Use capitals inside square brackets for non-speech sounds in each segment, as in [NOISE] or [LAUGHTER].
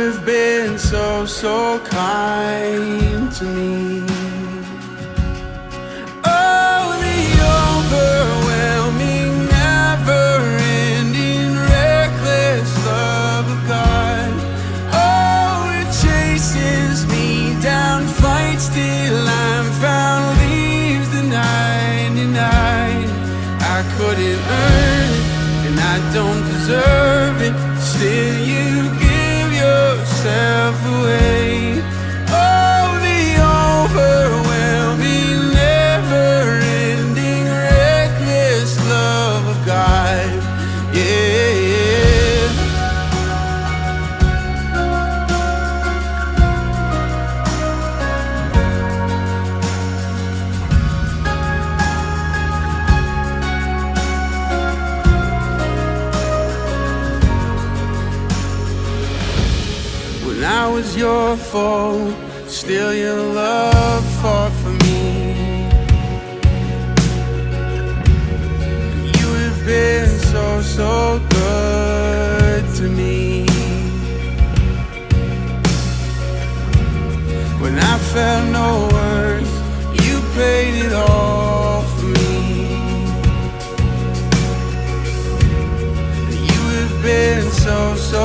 And you have been so, so kind to me. Oh, the overwhelming, never-ending, reckless love of God. Oh, it chases me down, fights till I'm found, leaves the 99. I couldn't earn it, and I don't deserve your foe, still your love fought for me. You have been so, so good to me. When I felt no worth, you paid it all for me. You have been so, so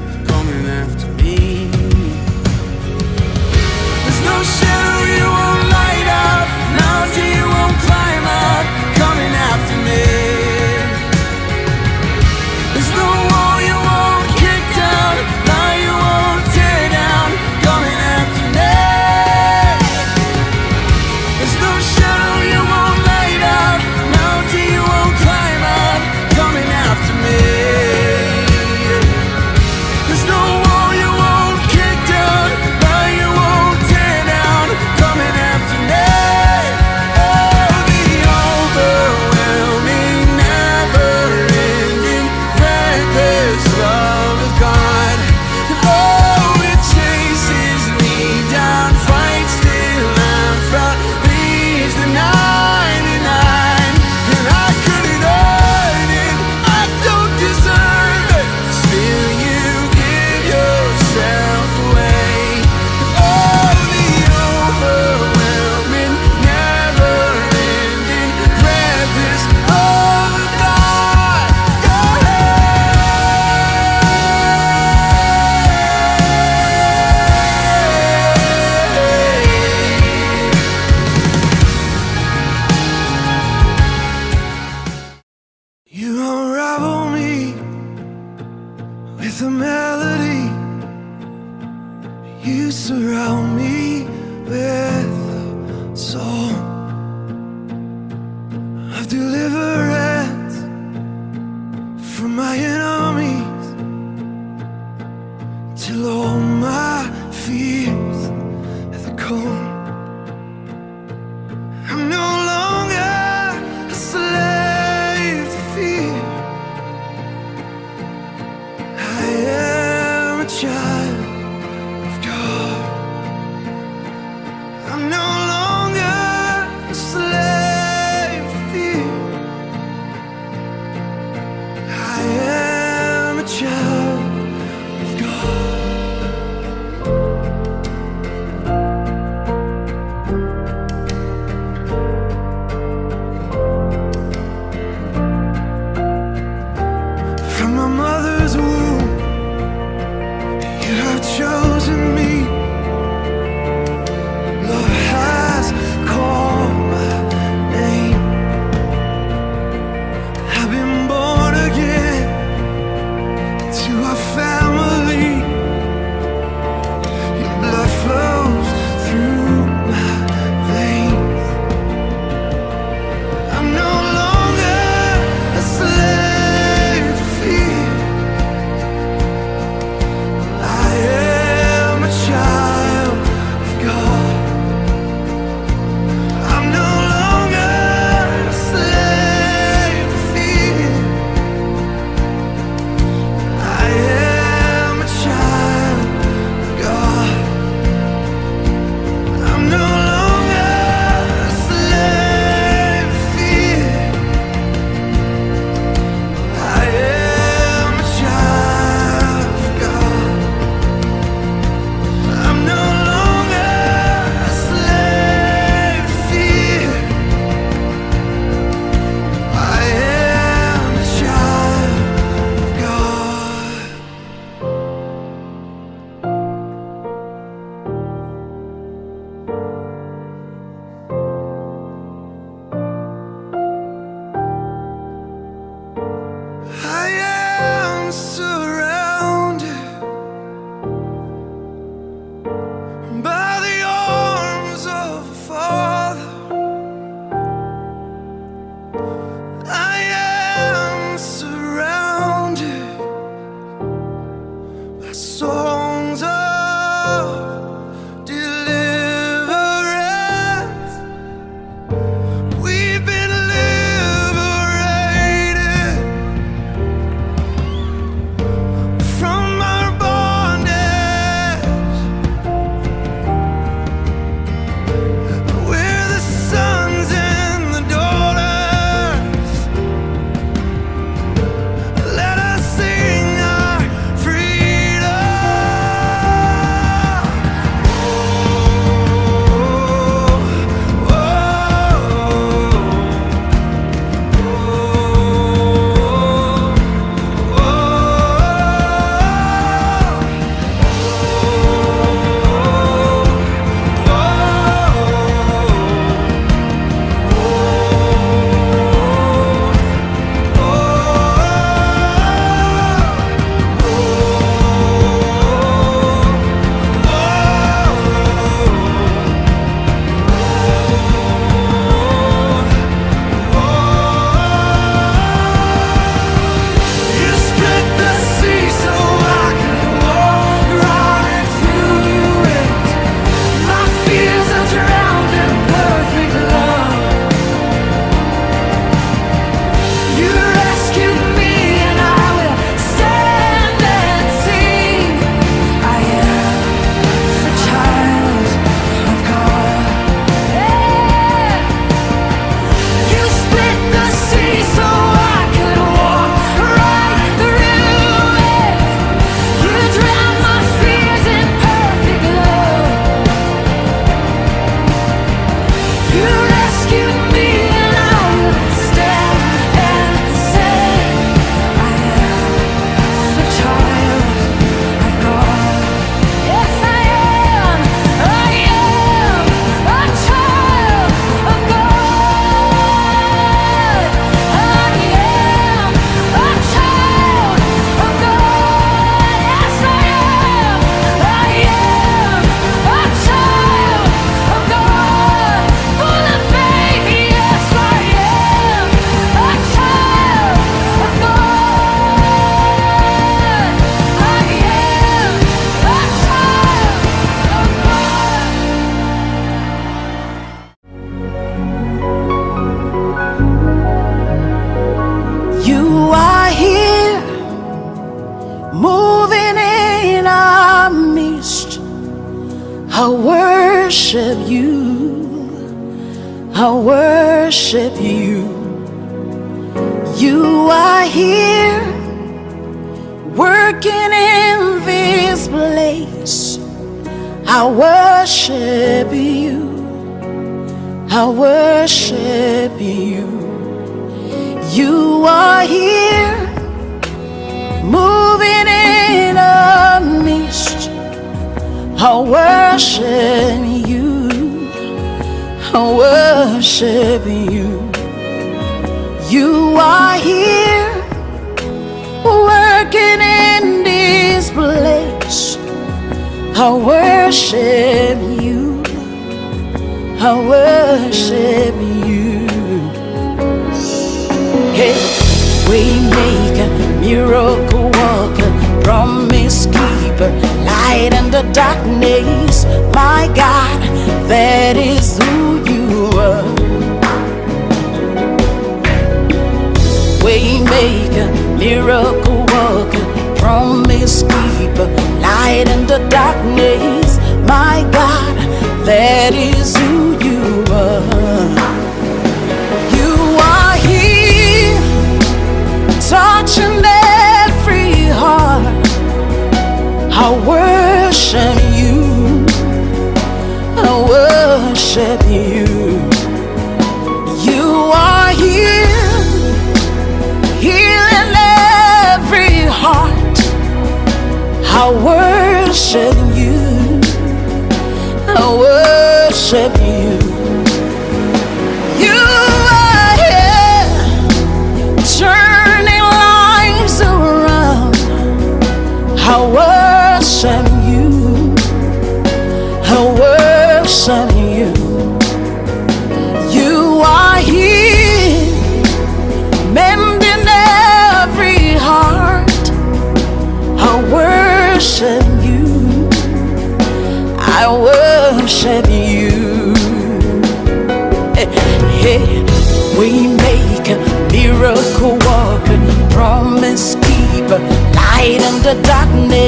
the darkness.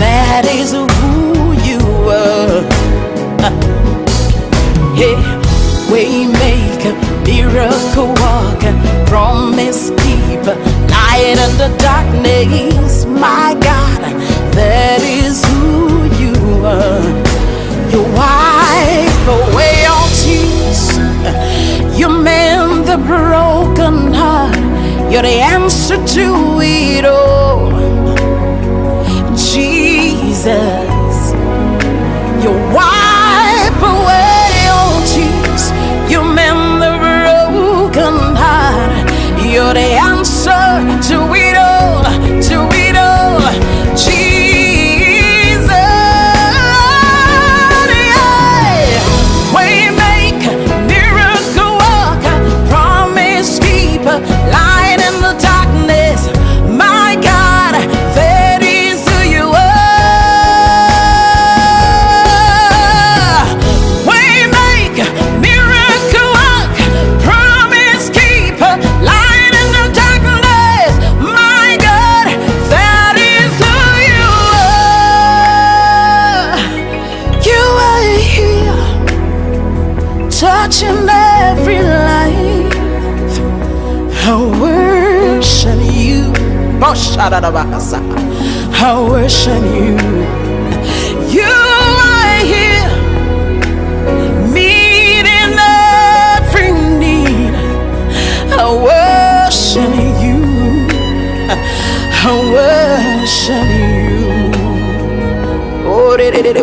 That is who you are. Hey, [LAUGHS] waymaker, miracle walker, promise keeper, light in the darkness. My God, that is who you are. You're away. You're the answer to it all. Jesus, you're wise. I worship you. You are here, meeting every need. I worship you. I worship you. Oh, de de de de,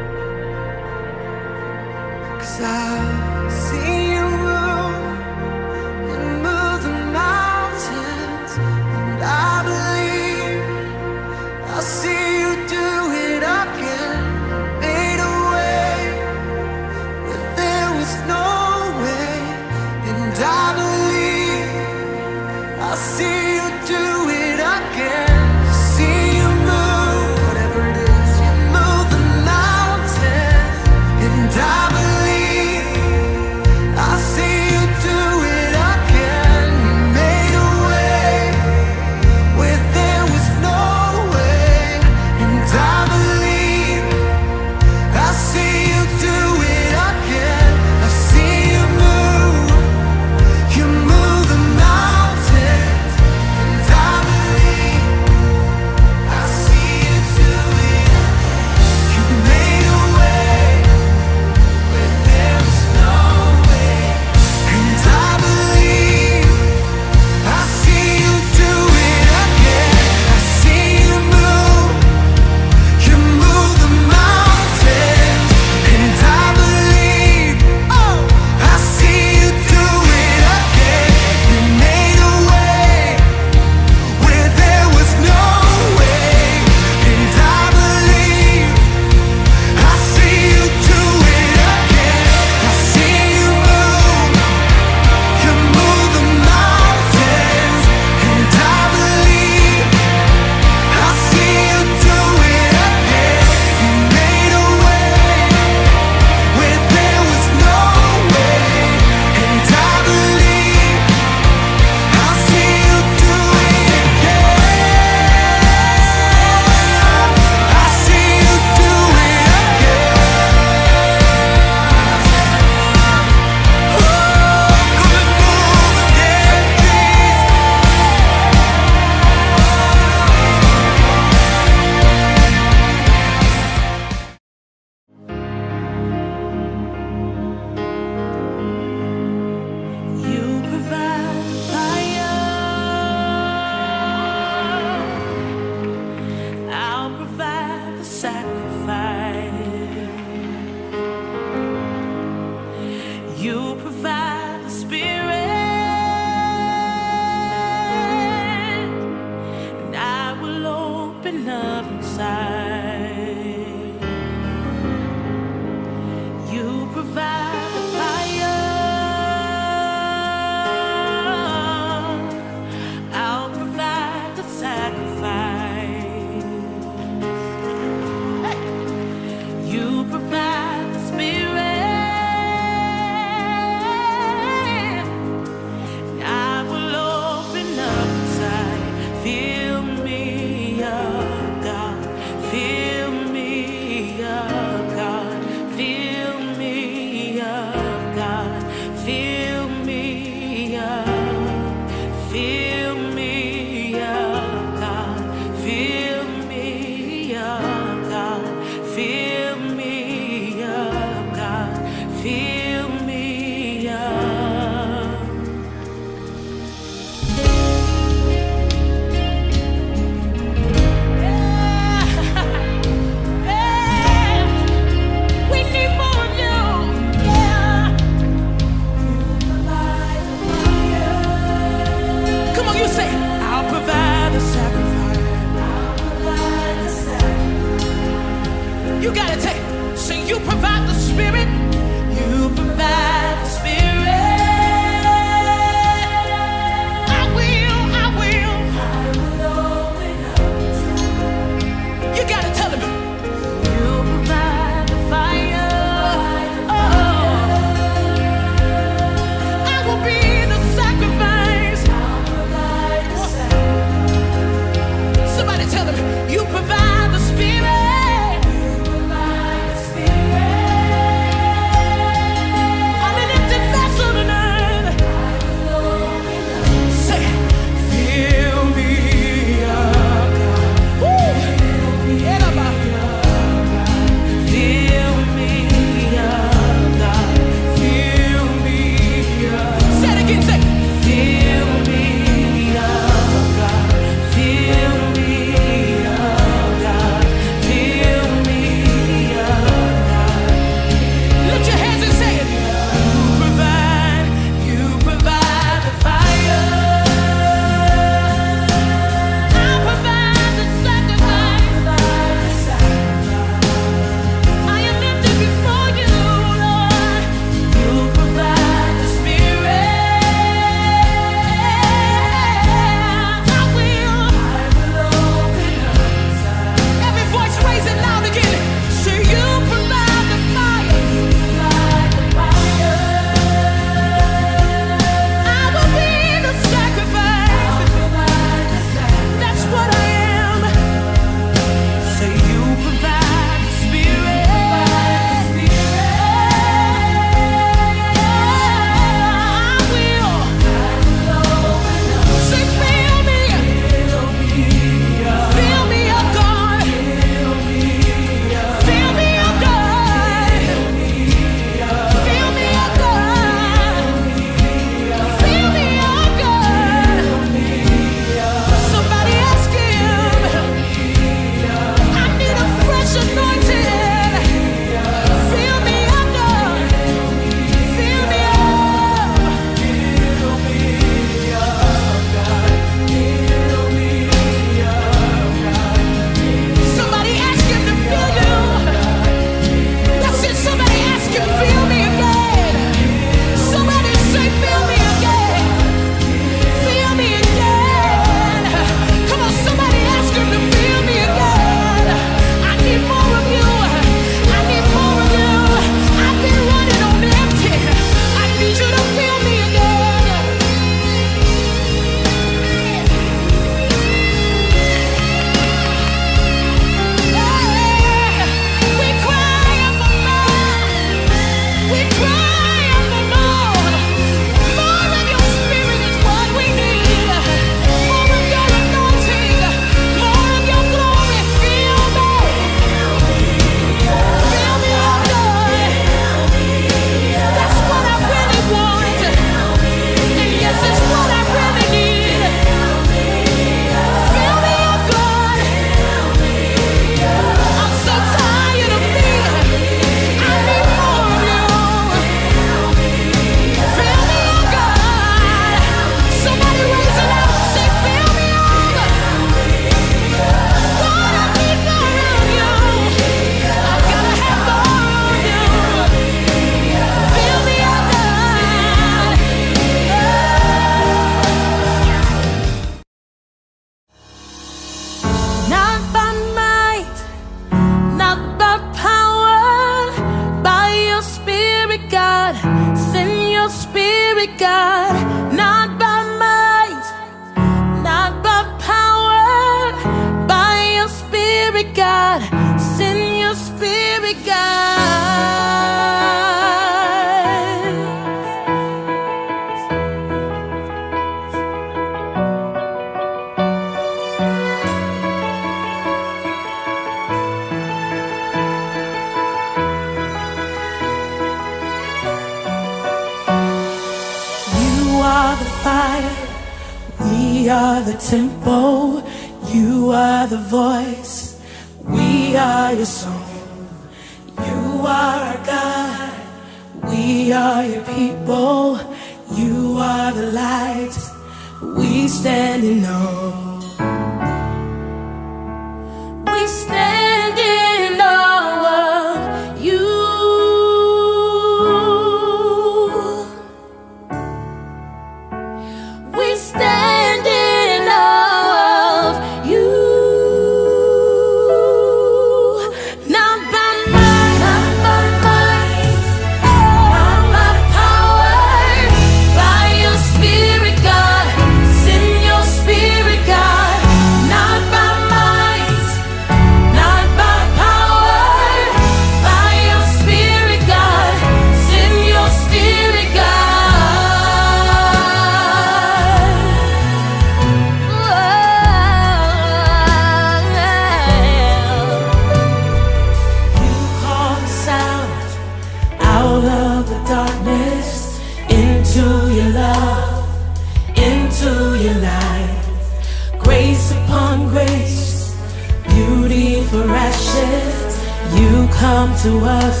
come to us,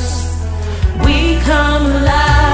we come alive.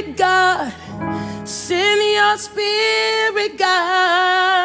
Spirit, God. Send your Spirit, God.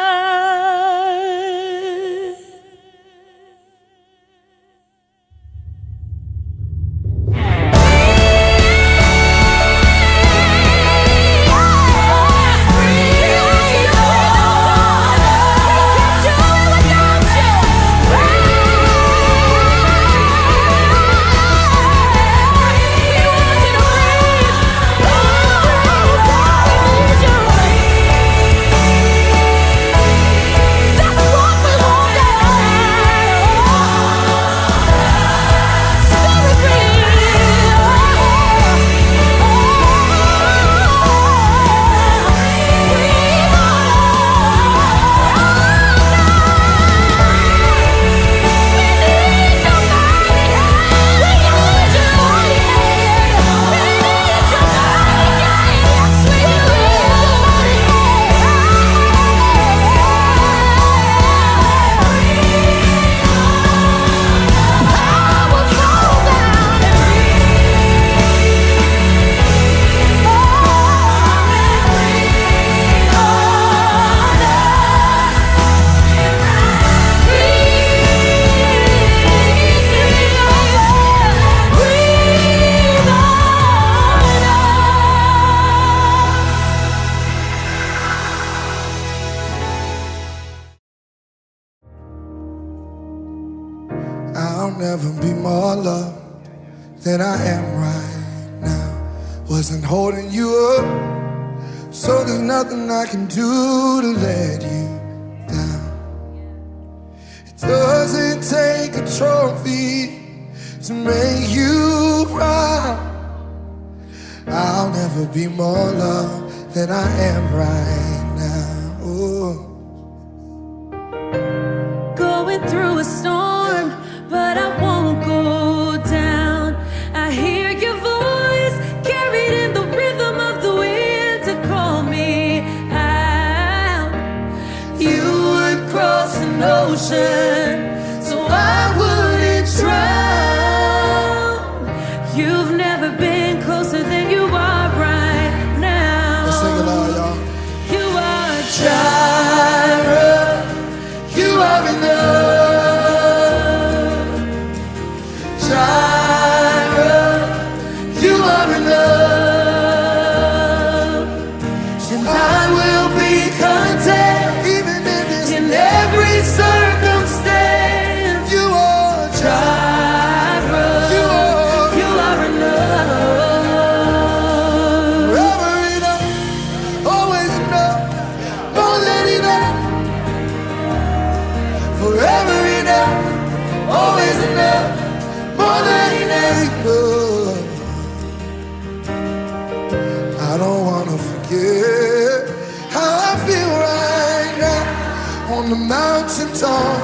guitar.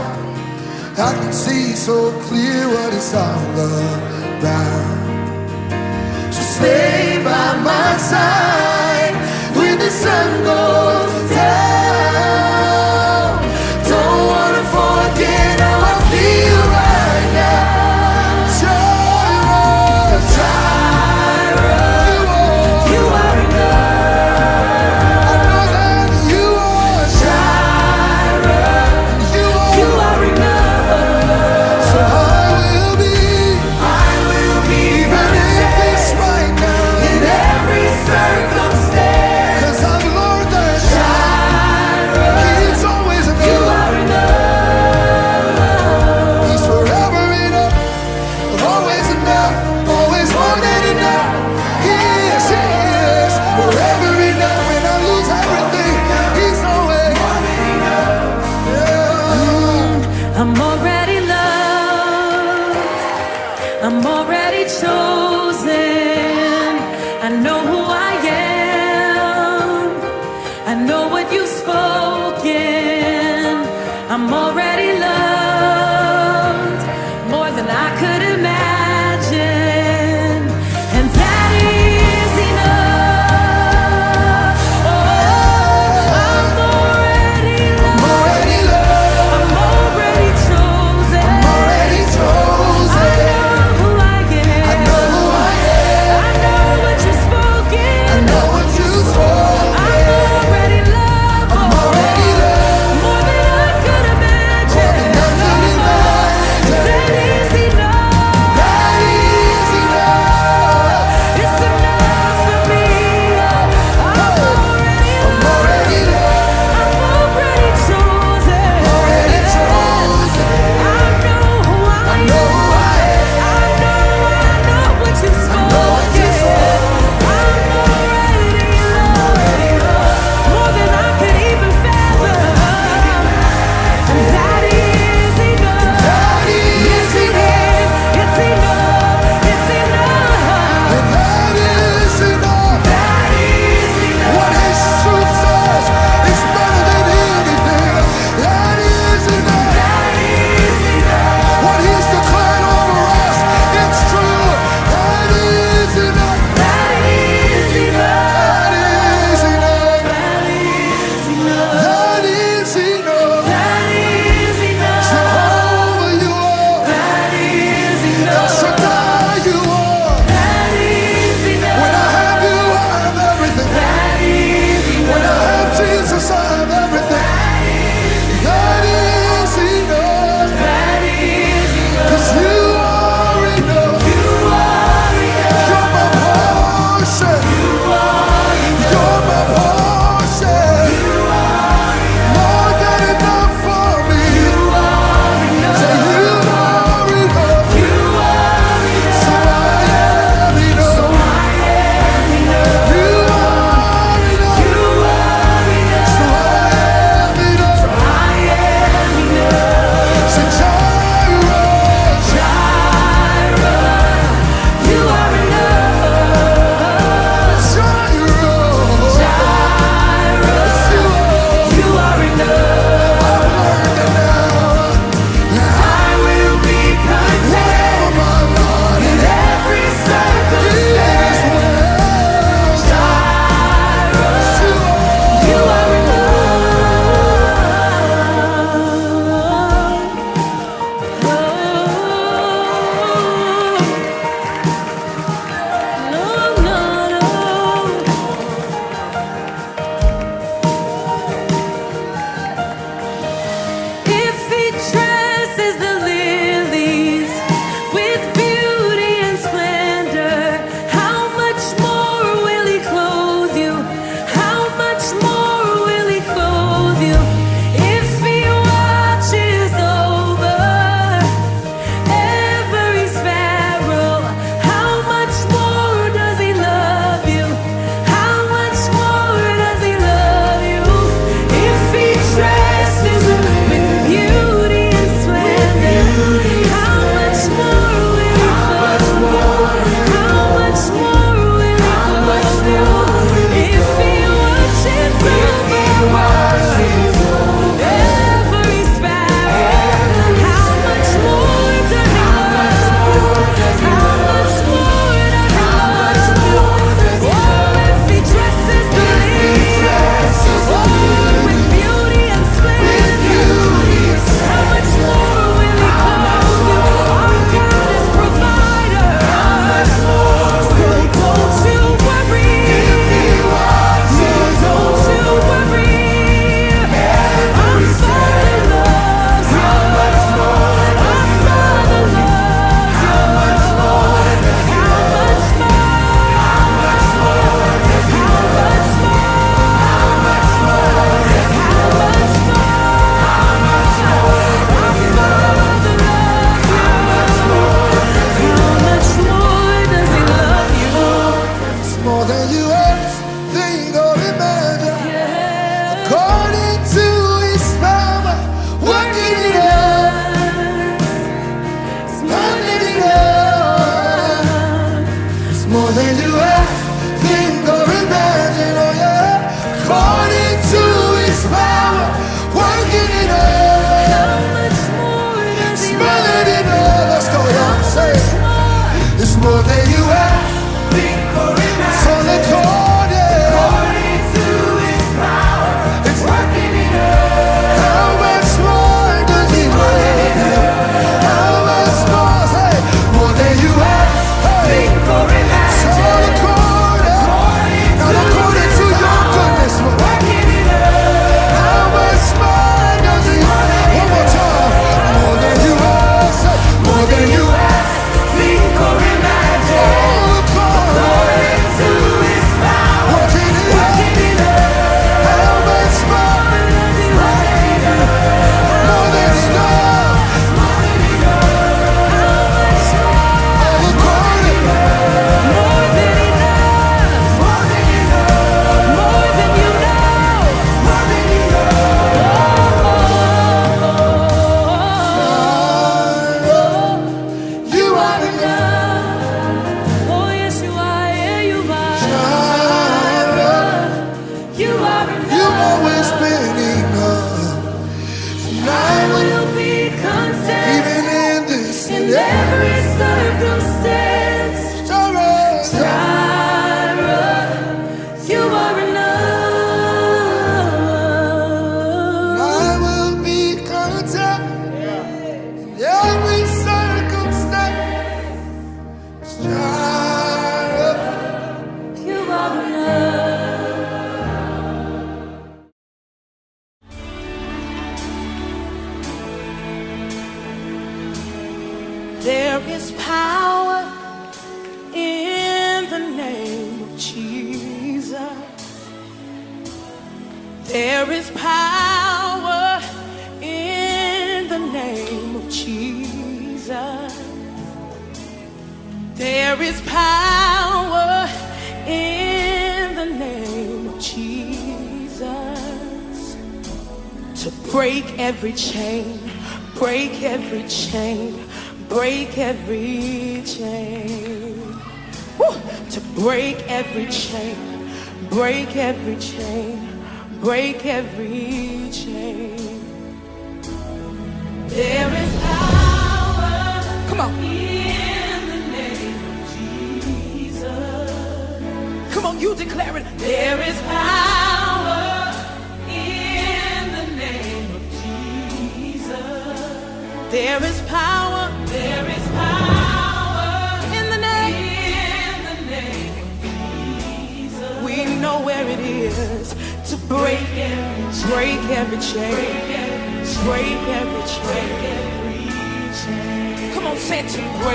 I can see so clear what it's all about. So stay by my side when the sun goes.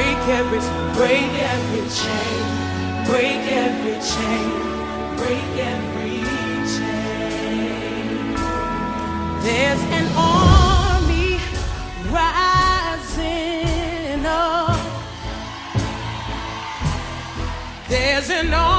break every, chain, break every chain, break every chain. There's an army rising up. There's an army.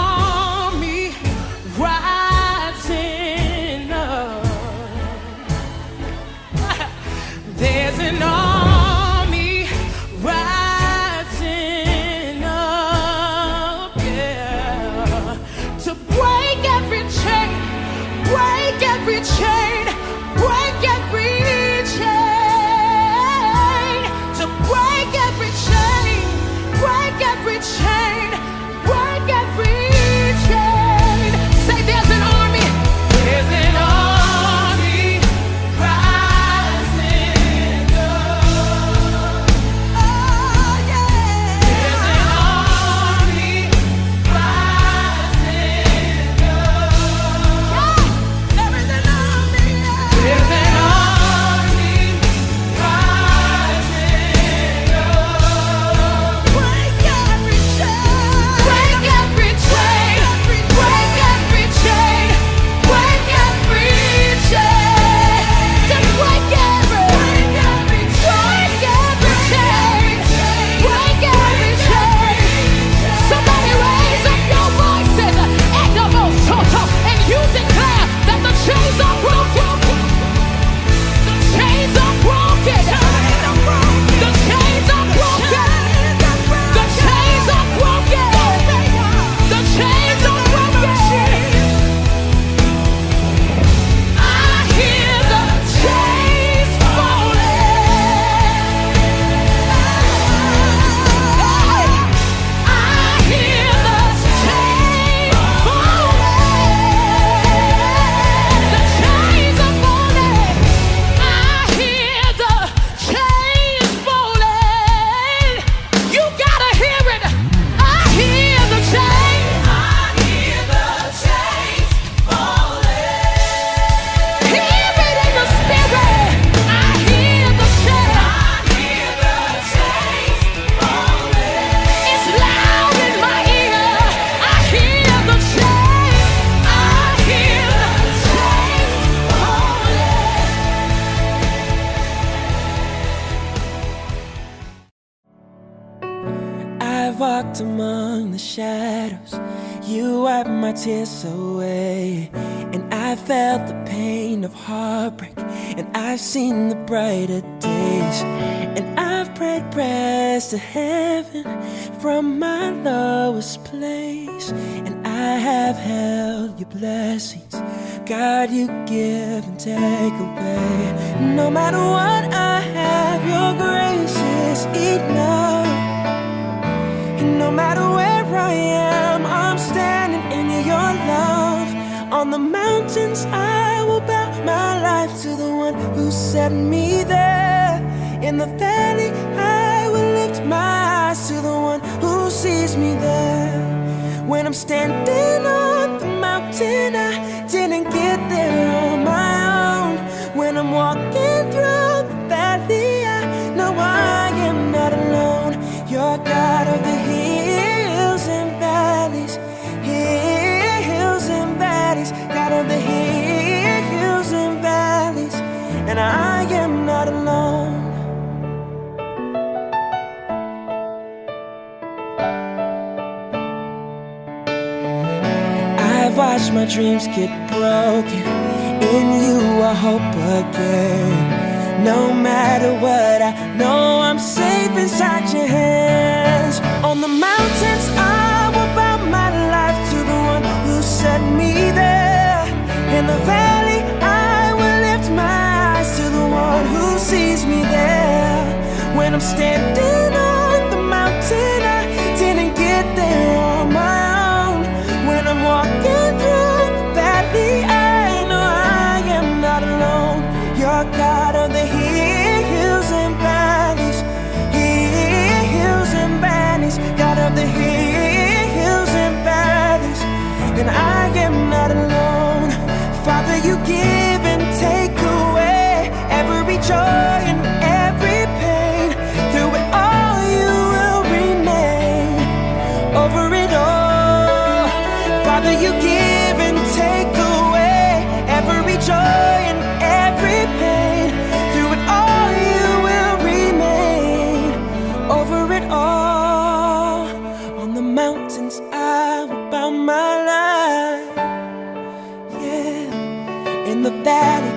seen the brighter days. And I've prayed prayers to heaven From my lowest place. And I have held your blessings. God, you give and take away. No matter what I have, your grace is enough. And no matter where I am, I'm standing in your love. On the mountains I set me there. In the valley, I will lift my eyes to the one who sees me there. When I'm standing on the mountain, I didn't get My dreams get broken. In you, I hope again. No matter what, I know I'm safe inside your hands. On the mountains, I will bow my life to the one who set me there. In the valley, I will lift my eyes to the one who sees me there. When I'm standing Yeah,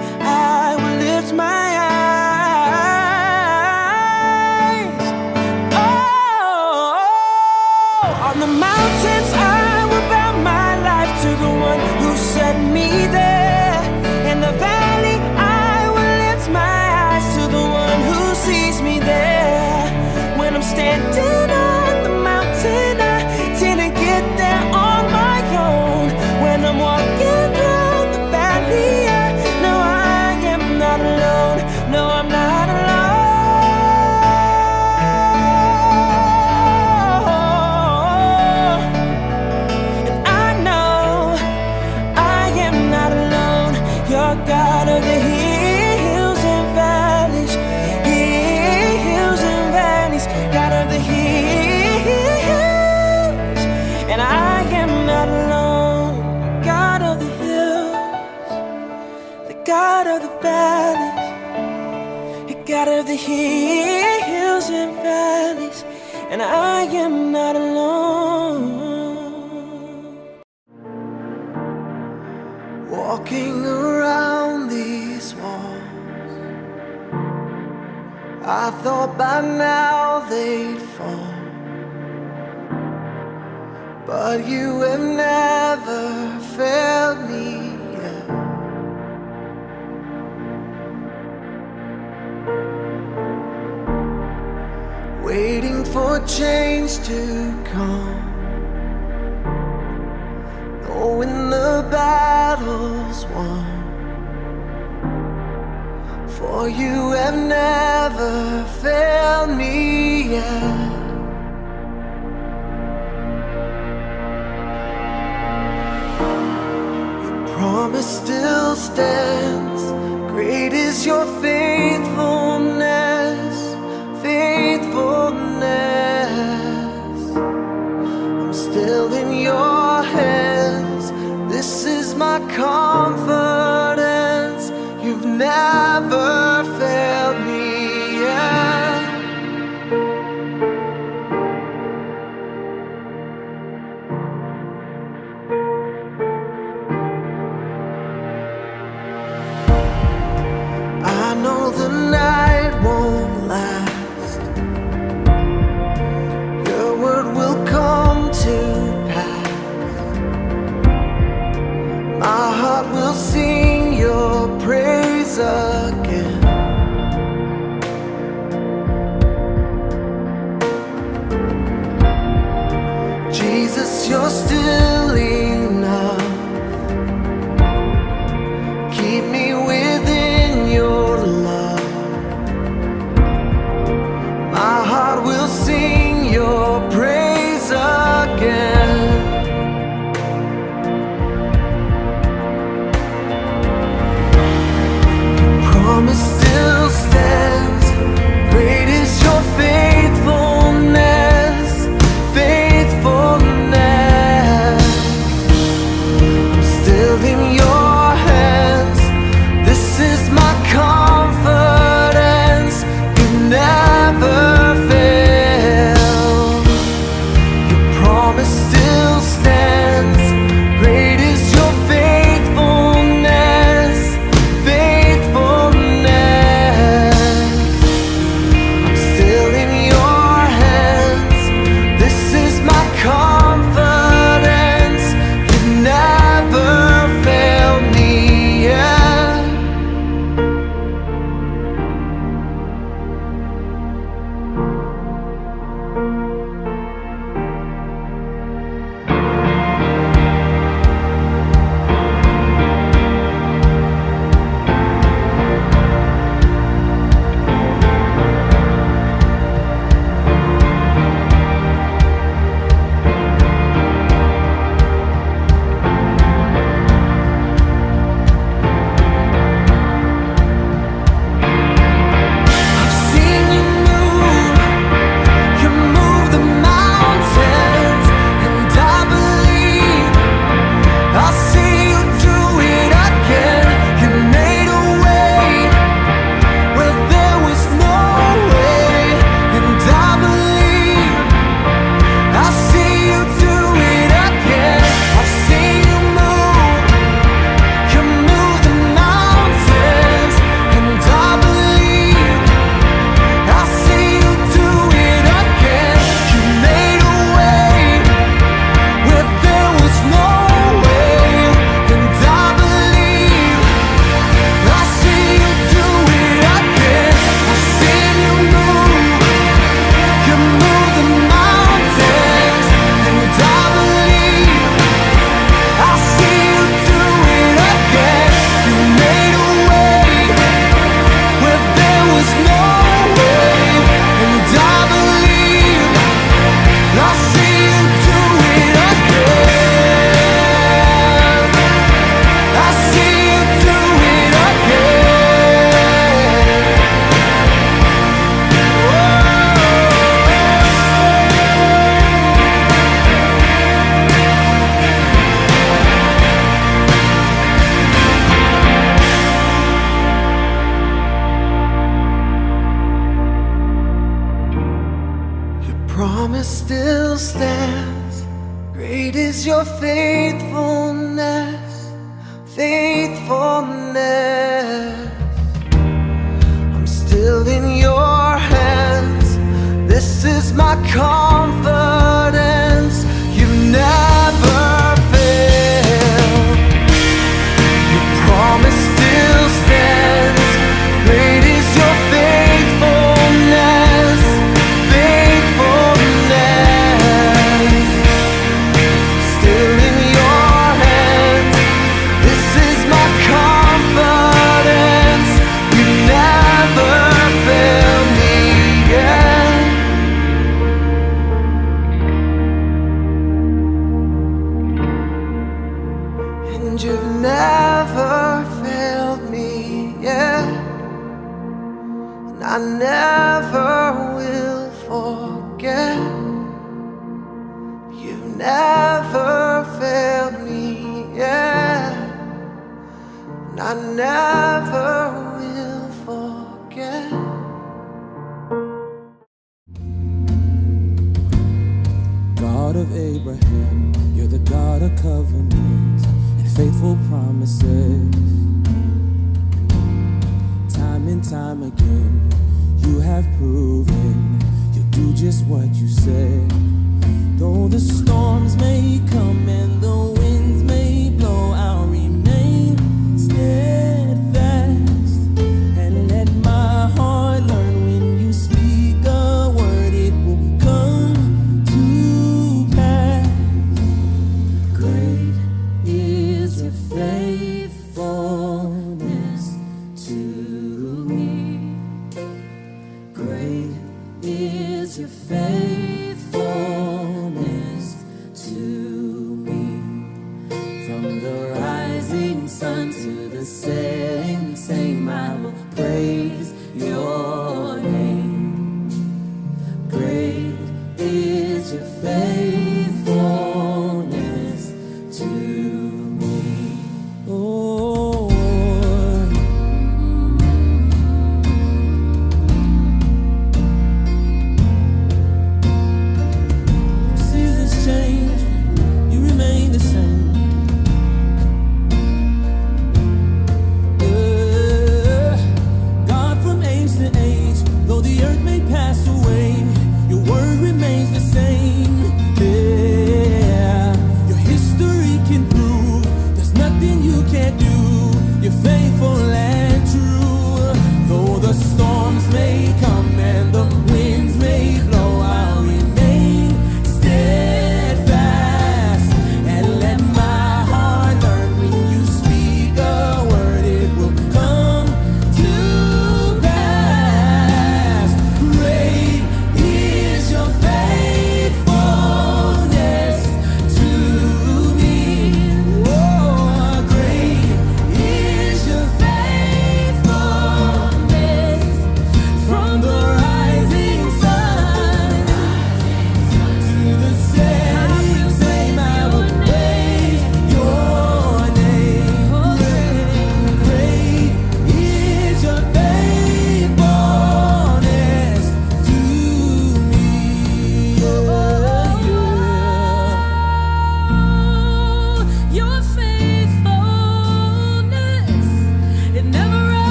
of the hills, the God of the valleys, the God of the hills and valleys. And I am not alone. Walking around these walls, I thought by now they'd fall. But you have never failed me. Waiting for change to come knowing the battle's won. For you have never failed me yet. Promise still stands. Great is your faithfulness, Jesus. Abraham. You're the God of covenants and faithful promises. Time and time again, you have proven you'll do just what you said. Though the storms may come and the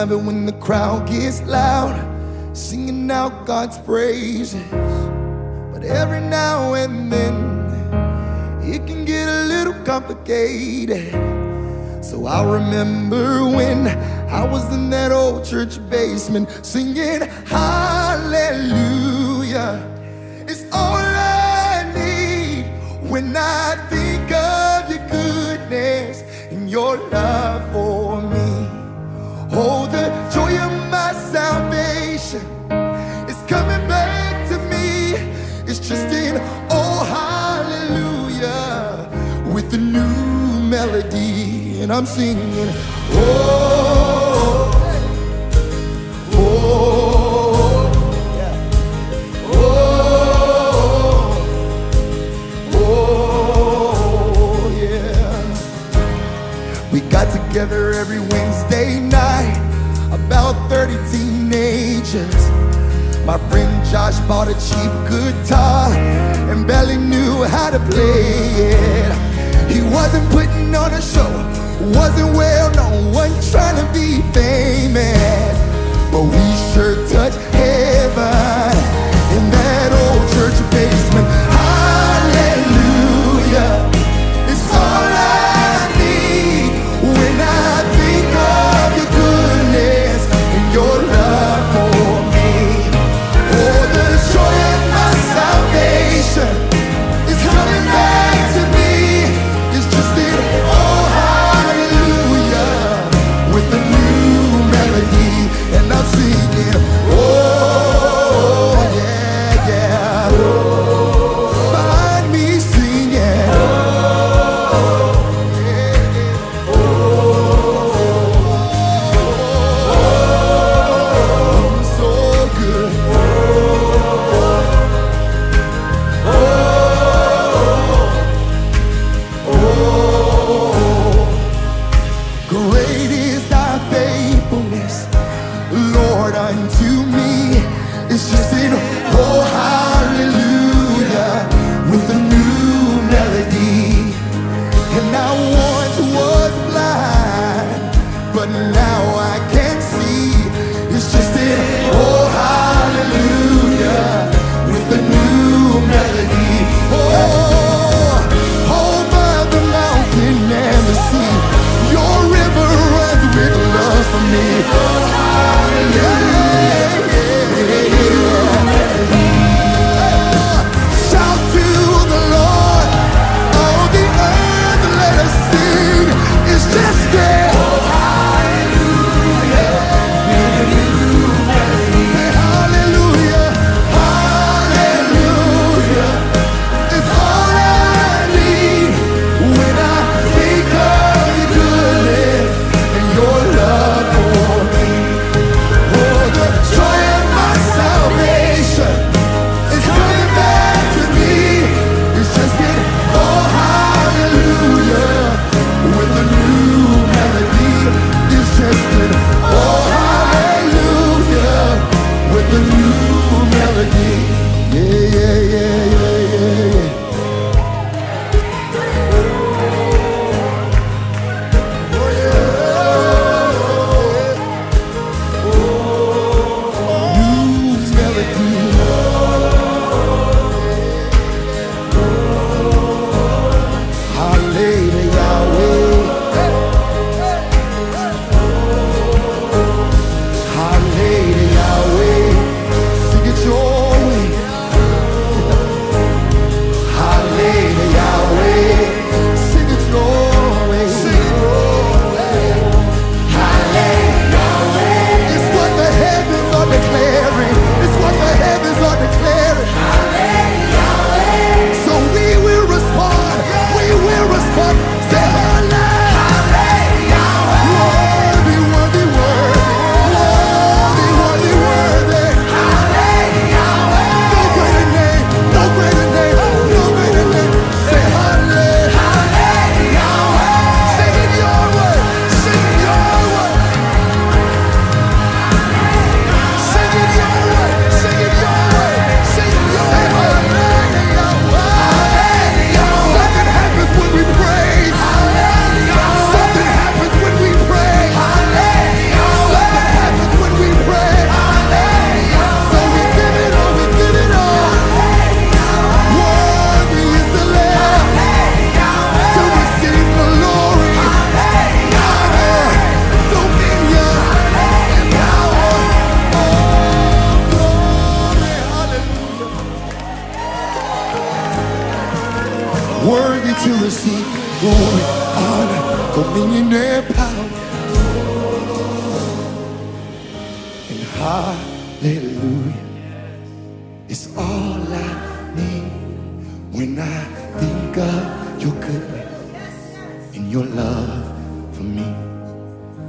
love it when the crowd gets loud, singing out God's praises. But every now and then, it can get a little complicated. So I remember when I was in that old church basement singing hallelujah. It's all I need when I think of your goodness and your love for And I'm singing. Oh, oh, oh, oh, oh, yeah. We got together every Wednesday night, about 30 teenagers. My friend Josh bought a cheap guitar and barely knew how to play it. He wasn't putting on a show wasn't well known, wasn't trying to be famous, but we sure touched heaven. To receive glory, honor, dominion, and power. And hallelujah is all I need when I think of your goodness and your love for me.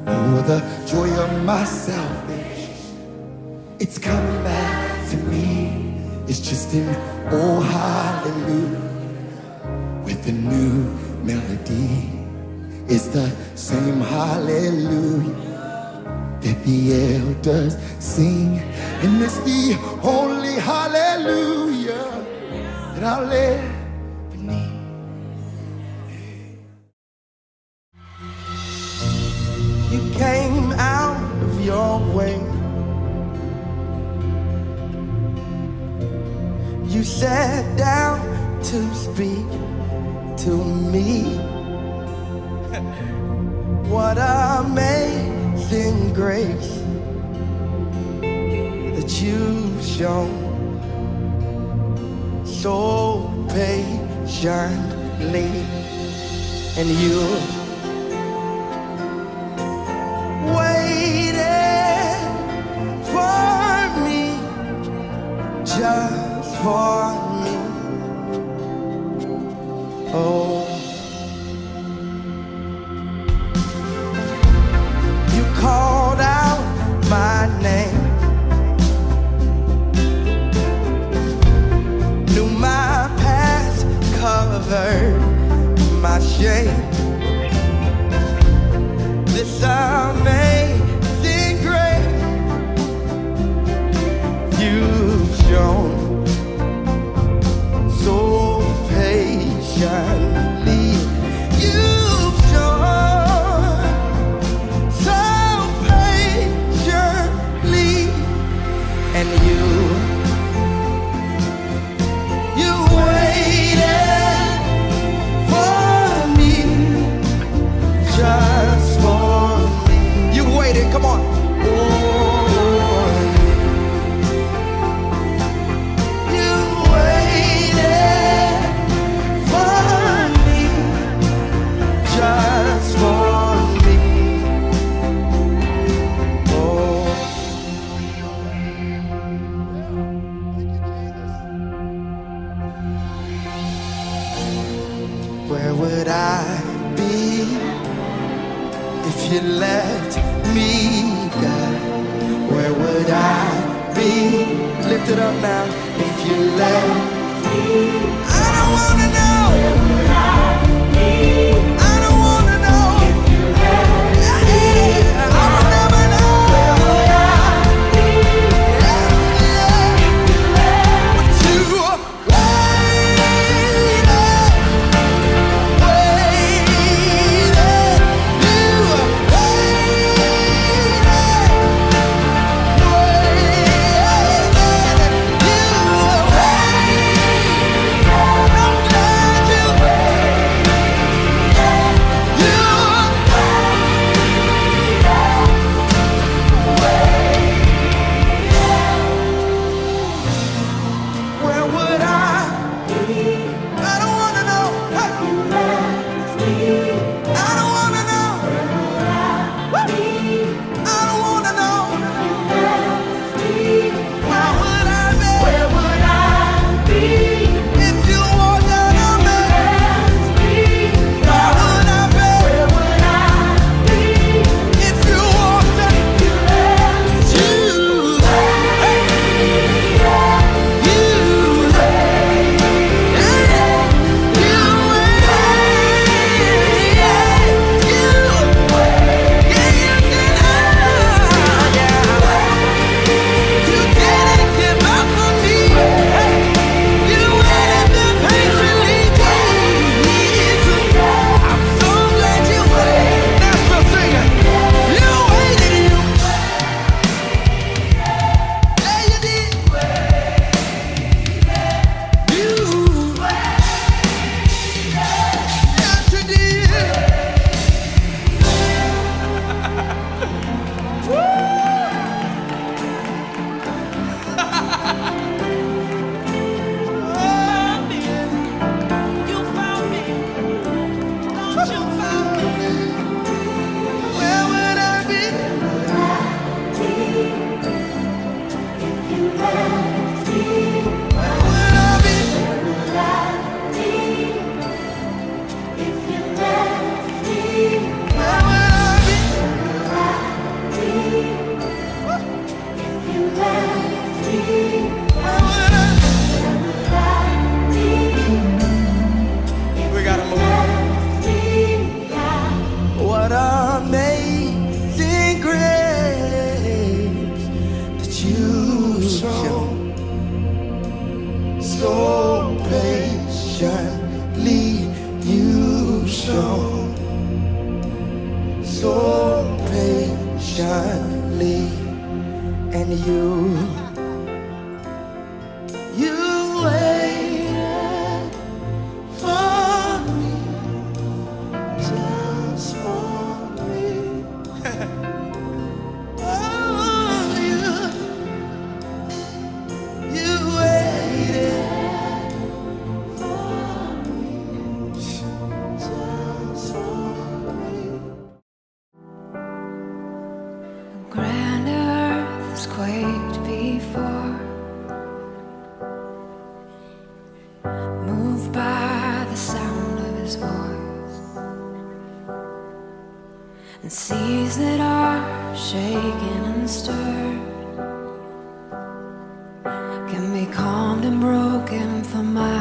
Oh, the joy of my salvation, it's coming back to me. It's just in, oh hallelujah a new melody. It's the same hallelujah that the elders sing, and it's the holy hallelujah that I'll live beneath. You came out of your way. You sat down to speak to me. What amazing grace that you've shown so patiently, and you waited for me, just for Oh, you called out my name, knew my past, covered my shame. This amazing times quaked before. Moved by the sound of his voice, and seas that are shaken and stirred can be calmed and broken for my.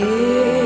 Yeah.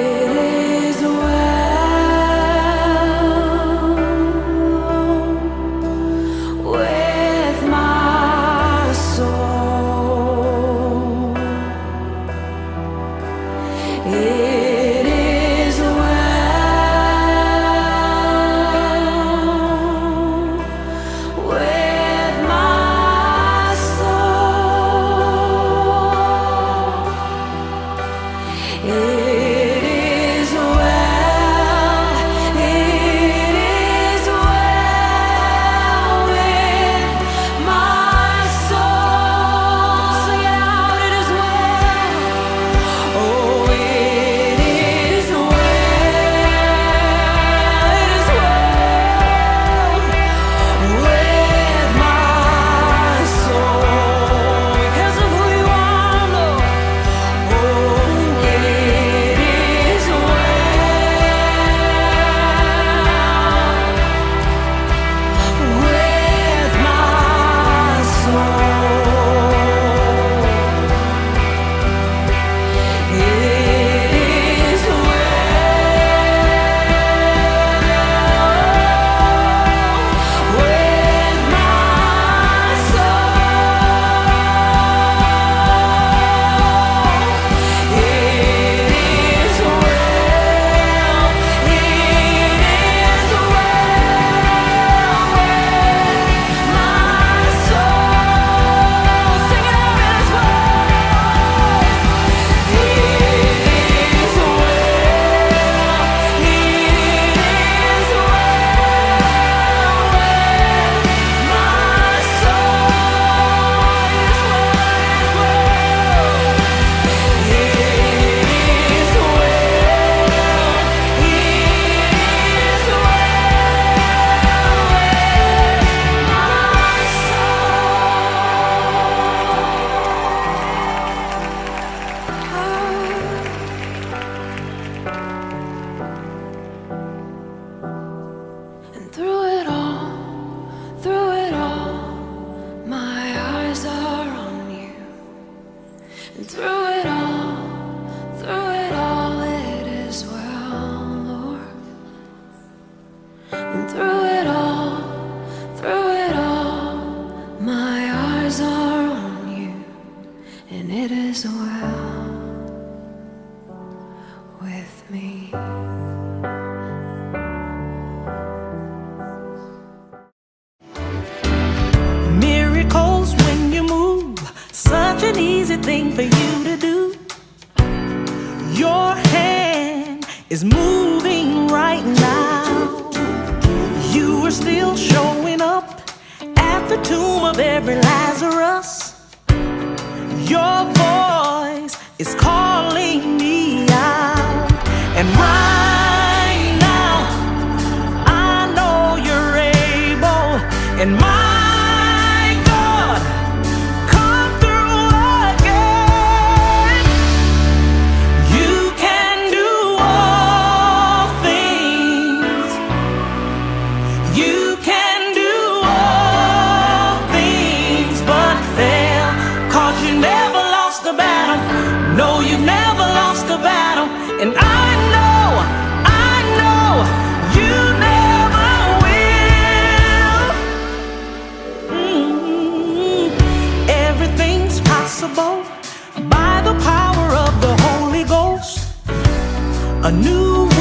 A new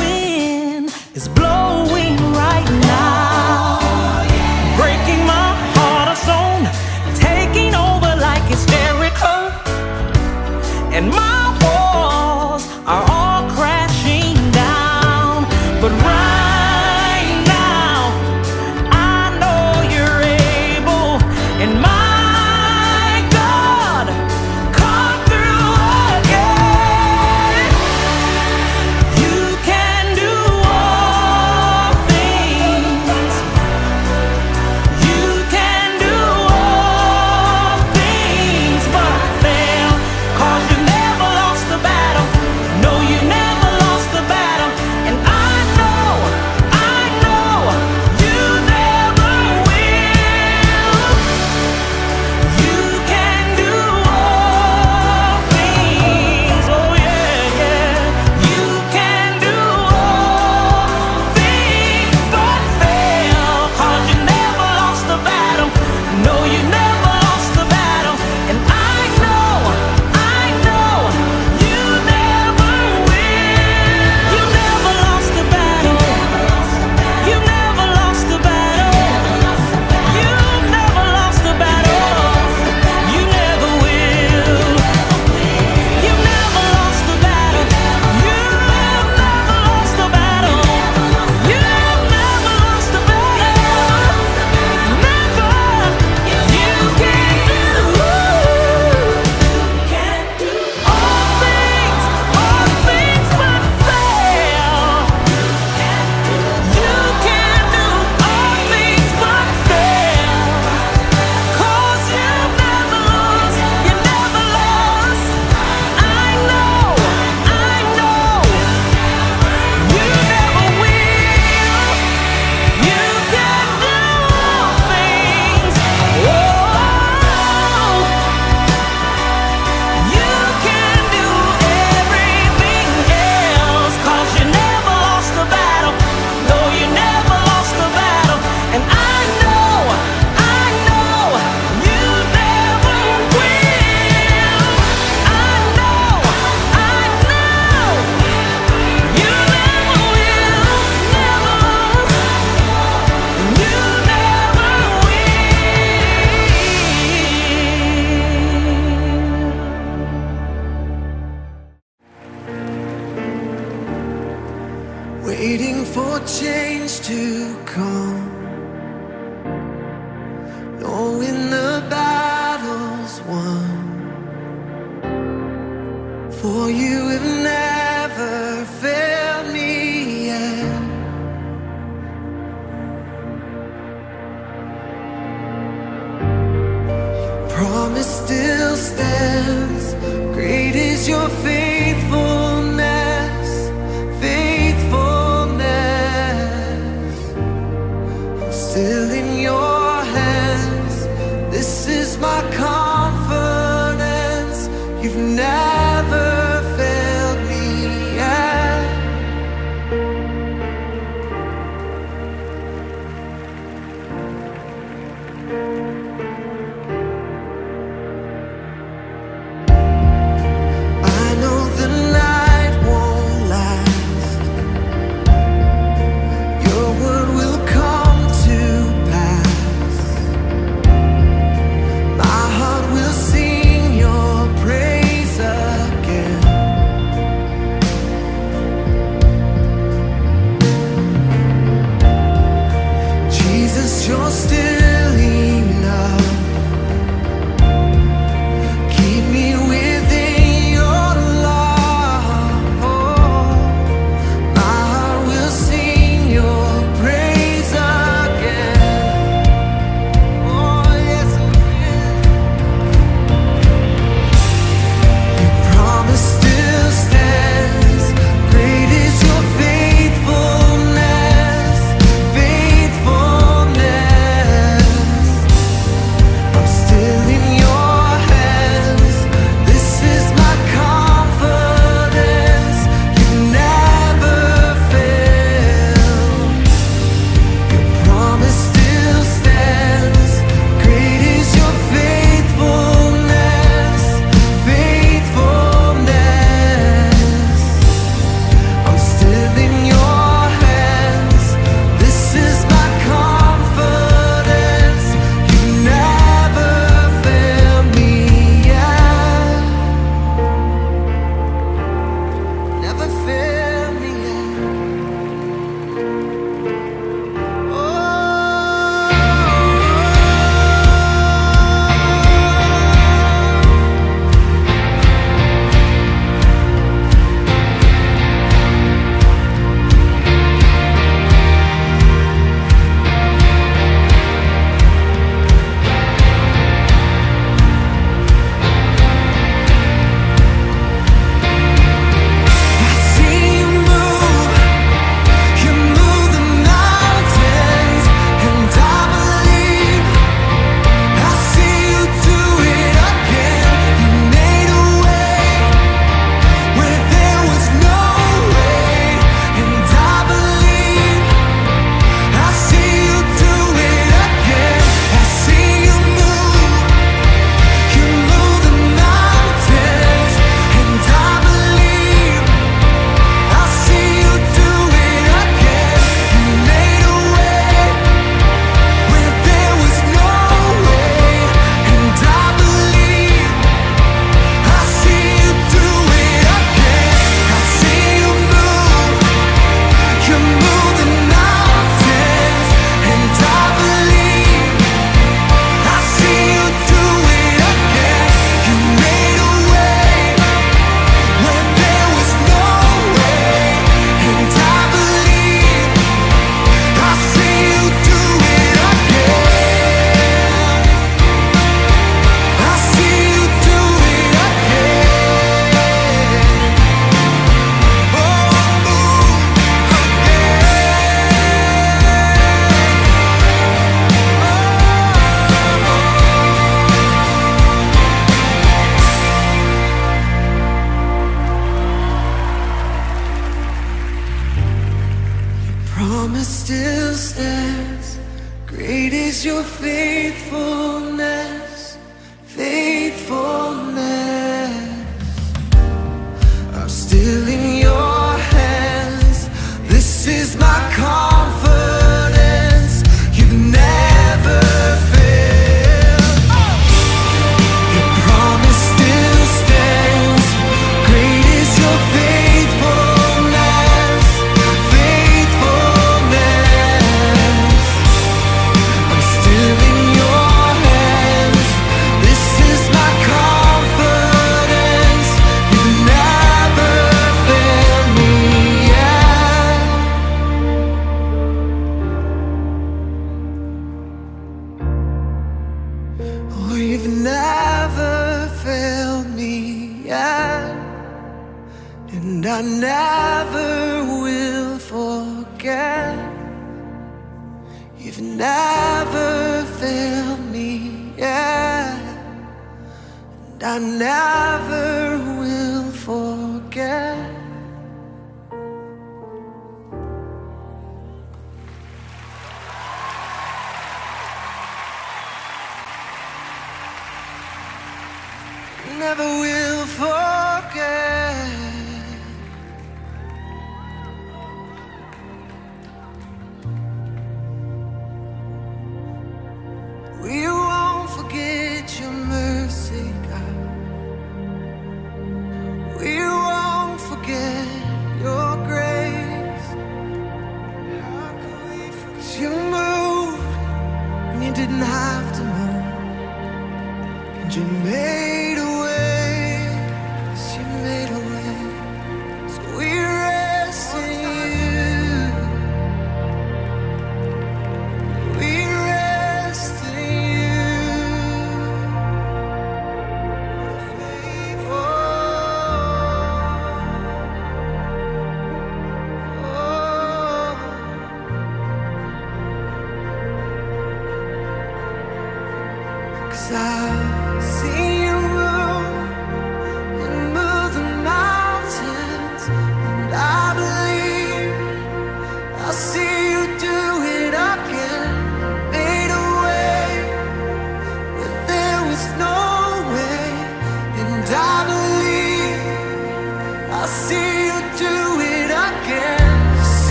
will forget.